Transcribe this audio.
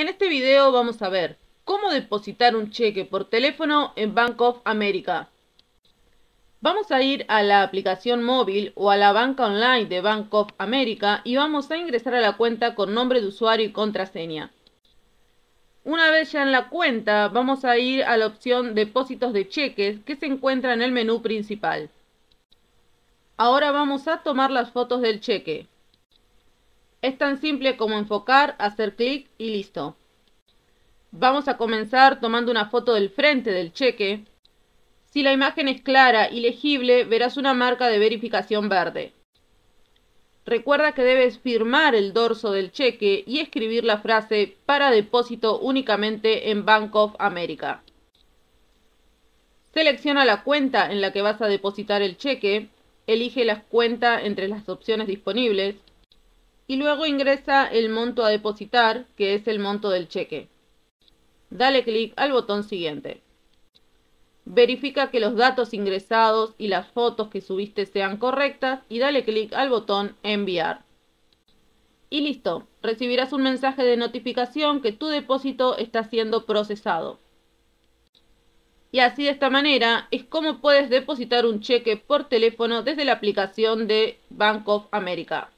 En este video vamos a ver cómo depositar un cheque por teléfono en Bank of America. Vamos a ir a la aplicación móvil o a la banca online de Bank of America y vamos a ingresar a la cuenta con nombre de usuario y contraseña. Una vez ya en la cuenta, vamos a ir a la opción Depósitos de cheques que se encuentra en el menú principal. Ahora vamos a tomar las fotos del cheque. Es tan simple como enfocar, hacer clic y listo. Vamos a comenzar tomando una foto del frente del cheque. Si la imagen es clara y legible, verás una marca de verificación verde. Recuerda que debes firmar el dorso del cheque y escribir la frase para depósito únicamente en Bank of America. Selecciona la cuenta en la que vas a depositar el cheque, elige la cuenta entre las opciones disponibles y luego ingresa el monto a depositar, que es el monto del cheque. Dale clic al botón siguiente. Verifica que los datos ingresados y las fotos que subiste sean correctas y dale clic al botón enviar. Y listo, recibirás un mensaje de notificación que tu depósito está siendo procesado. Y así de esta manera es como puedes depositar un cheque por teléfono desde la aplicación de Bank of America.